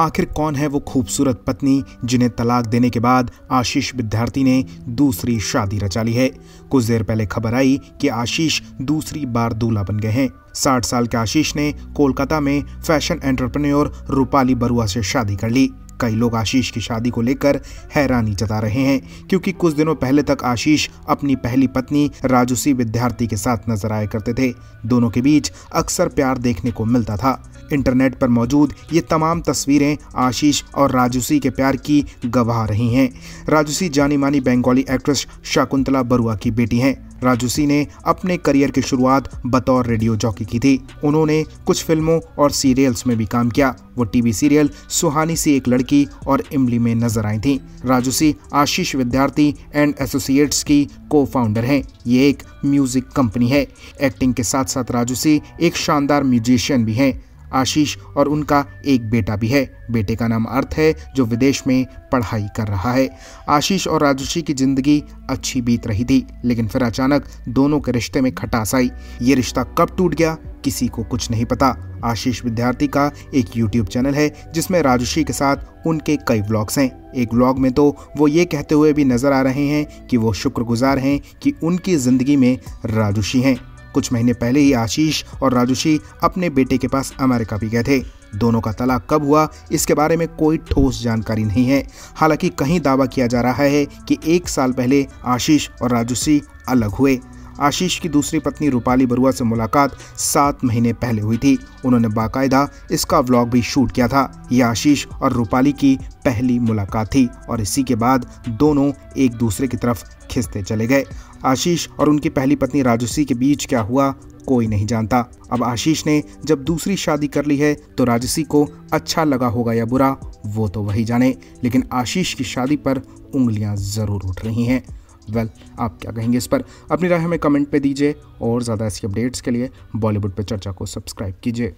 आखिर कौन है वो खूबसूरत पत्नी जिन्हें तलाक देने के बाद आशीष विद्यार्थी ने दूसरी शादी रचा ली है? कुछ देर पहले खबर आई कि आशीष दूसरी बार दूल्हा बन गए हैं। साठ साल के आशीष ने कोलकाता में फ़ैशन एंटरप्रेन्योर रूपाली बरुआ से शादी कर ली। कई लोग आशीष की शादी को लेकर हैरानी जता रहे हैं, क्योंकि कुछ दिनों पहले तक आशीष अपनी पहली पत्नी राजूसी विद्यार्थी के साथ नज़र आया करते थे। दोनों के बीच अक्सर प्यार देखने को मिलता था। इंटरनेट पर मौजूद ये तमाम तस्वीरें आशीष और राजूसी के प्यार की गवाह रही हैं। राजूसी जानी मानी बंगाली एक्ट्रेस शाकुंतला बरुआ की बेटी हैं। राजूसी ने अपने करियर की शुरुआत बतौर रेडियो जॉकी की थी। उन्होंने कुछ फ़िल्मों और सीरियल्स में भी काम किया। वो टीवी सीरियल सुहानी सी एक लड़की और इमली में नज़र आई थी। राजूसी आशीष विद्यार्थी एंड एसोसिएट्स की को फाउंडर हैं। ये एक म्यूज़िक कंपनी है। एक्टिंग के साथ साथ राजूसी एक शानदार म्यूजिशियन भी हैं। आशीष और उनका एक बेटा भी है। बेटे का नाम अर्थ है, जो विदेश में पढ़ाई कर रहा है। आशीष और राजुशी की ज़िंदगी अच्छी बीत रही थी, लेकिन फिर अचानक दोनों के रिश्ते में खटास आई। ये रिश्ता कब टूट गया, किसी को कुछ नहीं पता। आशीष विद्यार्थी का एक यूट्यूब चैनल है, जिसमें राजुशी के साथ उनके कई व्लॉग्स हैं। एक व्लॉग में तो वो ये कहते हुए भी नज़र आ रहे हैं कि वो शुक्रगुजार हैं कि उनकी ज़िंदगी में राजुशी हैं। कुछ महीने पहले ही आशीष और राजुशी अपने बेटे के पास अमेरिका भी गए थे। दोनों का तलाक कब हुआ, इसके बारे में कोई ठोस जानकारी नहीं है। हालाँकि कहीं दावा किया जा रहा है कि एक साल पहले आशीष और राजुशी अलग हुए। आशीष की दूसरी पत्नी रूपाली बरुआ से मुलाकात सात महीने पहले हुई थी। उन्होंने बाकायदा इसका व्लॉग भी शूट किया था। यह आशीष और रूपाली की पहली मुलाकात थी और इसी के बाद दोनों एक दूसरे की तरफ़ खिंचते चले गए। आशीष और उनकी पहली पत्नी राजसी के बीच क्या हुआ, कोई नहीं जानता। अब आशीष ने जब दूसरी शादी कर ली है तो राजसी को अच्छा लगा होगा या बुरा, वो तो वही जाने। लेकिन आशीष की शादी पर उंगलियाँ ज़रूर उठ रही हैं। वेल आप क्या कहेंगे इस पर? अपनी राय हमें कमेंट पे दीजिए और ज़्यादा ऐसी अपडेट्स के लिए बॉलीवुड पर चर्चा को सब्सक्राइब कीजिए।